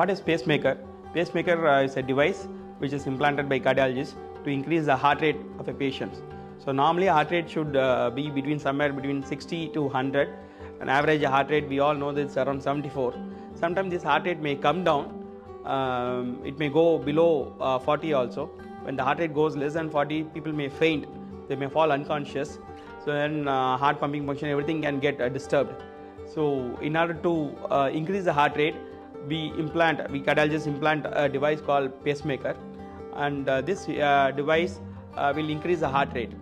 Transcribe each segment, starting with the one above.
what is pacemaker? Pacemaker uh, is a device which is implanted by cardiologists to increase the heart rate of a patient. So normally heart rate should uh, be between somewhere between 60 to 100. An average heart rate we all know that it's around 74. Sometimes this heart rate may come down. Um, it may go below uh, 40 also. When the heart rate goes less than 40, people may faint. They may fall unconscious. So then uh, heart pumping function, everything can get uh, disturbed. So in order to uh, increase the heart rate, we implant, we cardiologists implant a device called pacemaker, and uh, this uh, device uh, will increase the heart rate.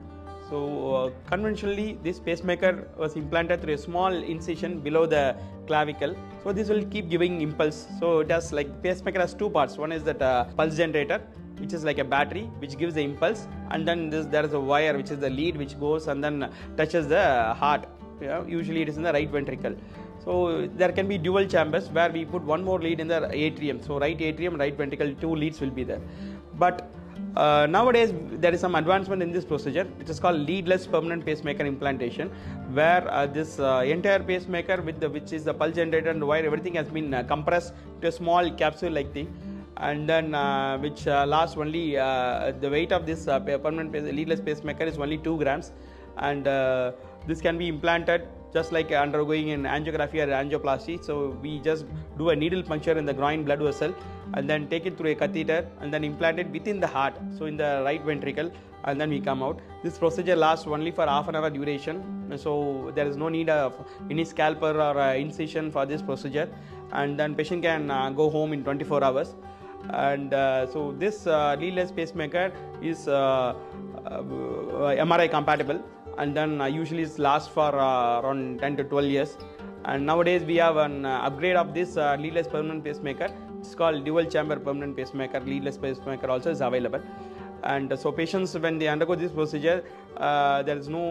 So uh, conventionally, this pacemaker was implanted through a small incision below the clavicle. So this will keep giving impulse. So it has like pacemaker has two parts. One is that uh, pulse generator, which is like a battery which gives the impulse, and then this, there is a wire which is the lead which goes and then touches the heart. Usually it is in the right ventricle. So there can be dual chambers where we put one more lead in the atrium. So right atrium, right ventricle, two leads will be there. But uh, nowadays there is some advancement in this procedure which is called leadless permanent pacemaker implantation where uh, this uh, entire pacemaker with the which is the pulse generator and wire everything has been uh, compressed to a small capsule like thing and then uh, which uh, lasts only the weight of this permanent pace, leadless pacemaker is only 2 grams and this can be implanted just like undergoing an angiography or angioplasty. So we just do a needle puncture in the groin blood vessel and then take it through a catheter and then implant it within the heart so in the right ventricle and then we come out. This procedure lasts only for half an hour duration. So there is no need of any scalpel or uh, incision for this procedure. And then patient can uh, go home in 24 hours and uh, so this uh, leadless pacemaker is uh, MRI compatible. And then usually it lasts for around 10 to 12 years. And nowadays we have an upgrade of this leadless permanent pacemaker. It's called dual chamber permanent pacemaker. Leadless pacemaker also is available. And so patients when they undergo this procedure there is no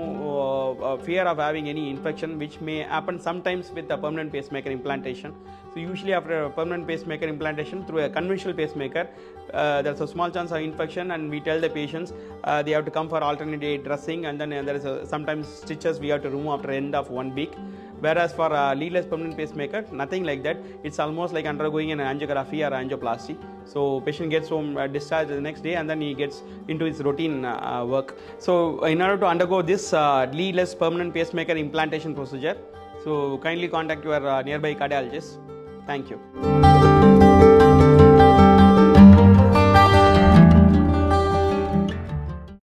uh, uh, fear of having any infection which may happen sometimes with a permanent pacemaker implantation. So usually after a permanent pacemaker implantation through a conventional pacemaker uh, there's a small chance of infection and we tell the patients uh, they have to come for alternate day dressing and then uh, there is a, sometimes stitches we have to remove after end of one week. Whereas for a leadless permanent pacemaker nothing like that. It's almost like undergoing an angiography or angioplasty. So patient gets home uh, discharged the next day and then he gets into his routine uh, work. So in order to undergo this uh, leadless permanent pacemaker implantation procedure. So kindly contact your uh, nearby cardiologist. Thank you